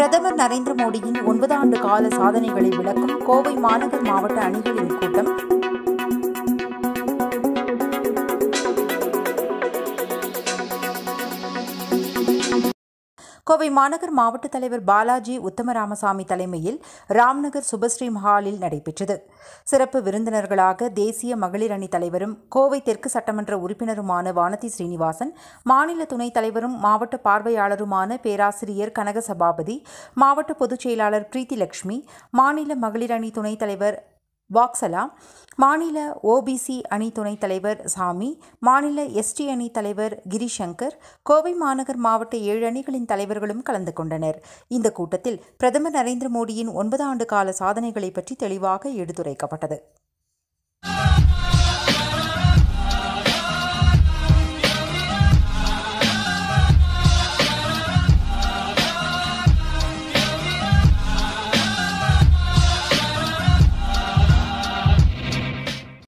பிரதமர் நரேந்திர மோடியின் ஒன்பது ஆண்டு கால சாதனைகளை விளக்கும் கோவை மாநகர் மாவட்ட அணிகளின் கூட்டம் கோவை மாநகர் மாவட்ட தலைவர் பாலாஜி உத்தமராமசாமி தலைமையில் ராம்நகர் சுபஸ்ரீ மஹாலில் நடைபெற்றது. சிறப்பு விருந்தினர்களாக தேசிய மகளிர் அணி தலைவரும் கோவை தெற்கு சட்டமன்ற உறுப்பினருமான வானதி ஸ்ரீனிவாசன் மாநில துணைத் தலைவரும் மாவட்ட பார்வையாளருமான பேராசிரியர் கனக சபாபதி மாவட்ட பொதுச் செயலாளர் பிரீத்தி லட்சுமி மாநில மகளிர் அணி துணைத் தலைவர் வாக்சலா மாநில ஓபிசி அணி துணைத் தலைவர் சாமி மாநில எஸ்டி அணி தலைவர் கிரிசங்கர் கோவை மாநகர் மாவட்ட ஏழு அணிகளின் தலைவர்களும் கலந்து கொண்டனர். இந்த கூட்டத்தில் பிரதமர் நரேந்திர மோடியின் ஒன்பது ஆண்டு கால சாதனைகளை பற்றி தெளிவாக எடுத்துரைக்கப்பட்டது.